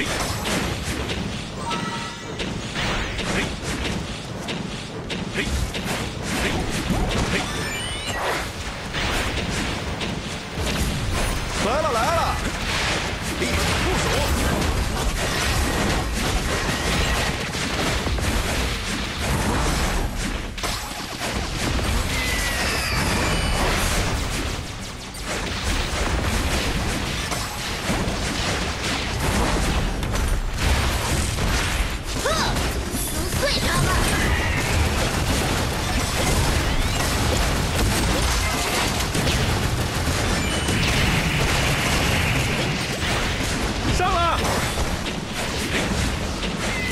Hey.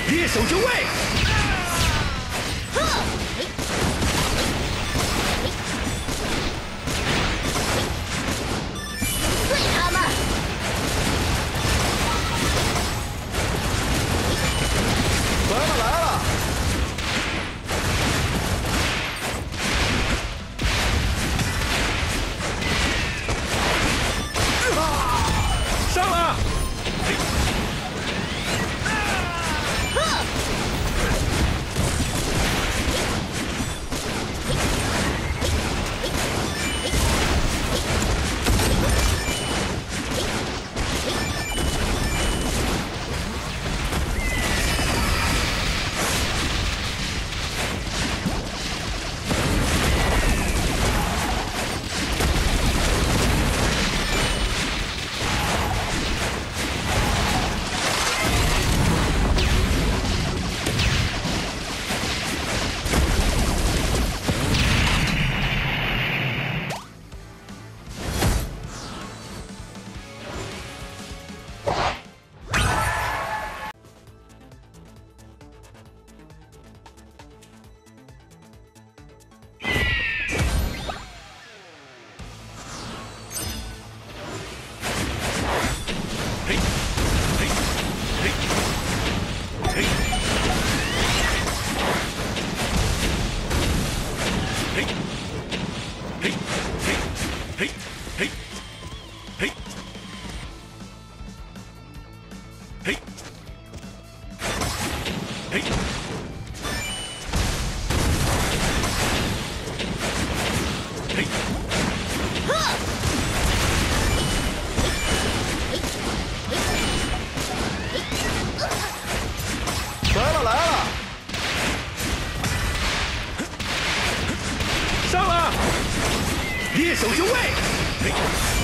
猎手就位！手就位！